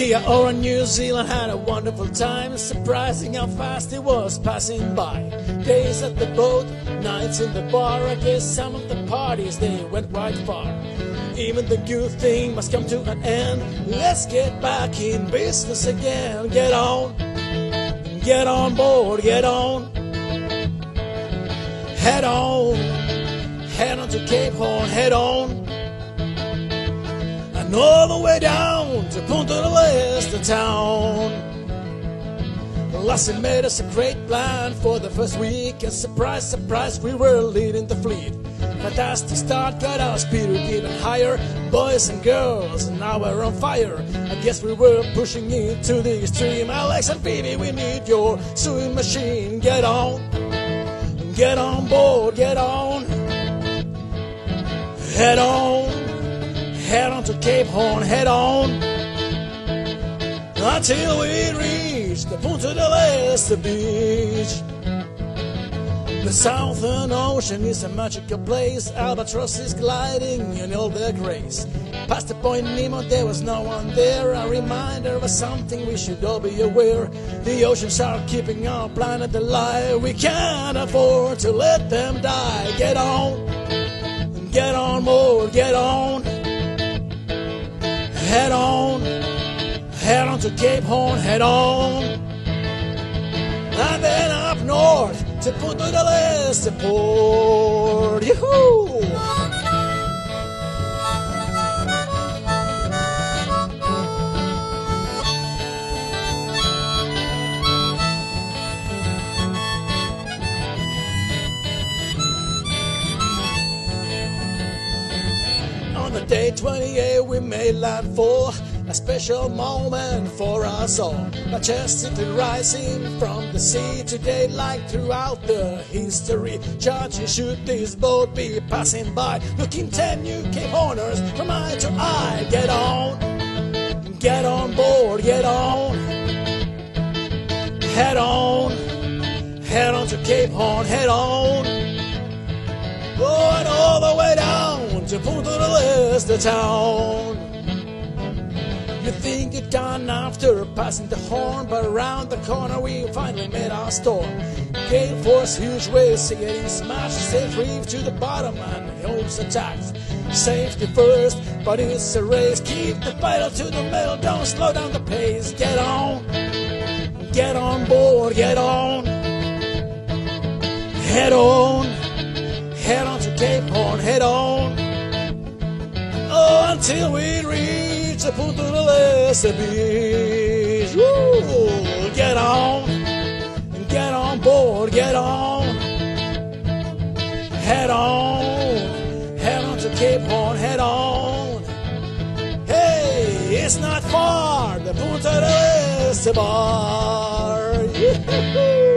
Kia ora New Zealand had a wonderful time, surprising how fast it was passing by. Days at the boat, nights in the bar, I guess some of the parties they went quite far. Even the good thing must come to an end. Let's get back in business again. Get on, get on board, get on. Head on, head on to Cape Horn, head on. And all the way down to Punta del Este town. Lassie made us a great plan for the first week, and surprise, surprise, we were leading the fleet. Fantastic start, got our speed even higher. Boys and girls, and now we're on fire. I guess we were pushing it to the extreme. Alex and Phoebe, we need your sewing machine. Get on, get on board, get on. Head on, head on to Cape Horn, head on. Until we reach the Punta del Este beach. The Southern Ocean is a magical place. Albatross is gliding in all their grace. Past the point Nemo, there was no one there. A reminder of something we should all be aware. The oceans are keeping our planet alive. We can't afford to let them die. Get on, get on more, get on. Head on, head on to Cape Horn, head on. And then up north to Punta del Este port. Yoo-hoo! Day 28 we made landfall a special moment for us all. Majestically rising from the sea today, like throughout the history. Judging should this boat be passing by, looking ten new Cape Horners from eye to eye. Get on, get on board, get on, head on, head on to Cape Horn, head on. Going all the way down to Punta del Este town. You think you're done after passing the horn, but around the corner we finally made our storm. Gale force, huge waves, getting smashed, safe reef to the bottom, and hopes attacked. Safety first, but it's a race. Keep the pedal to the metal, don't slow down the pace. Get on, get on board, get on. Head on, head on to Cape Horn, head on. Until we reach the Punta del Este beach. Woo! Get on, get on board, get on, head on, head on to Cape Horn, head on. Hey, it's not far, the Punta del Este bar. Yee-hoo-hoo.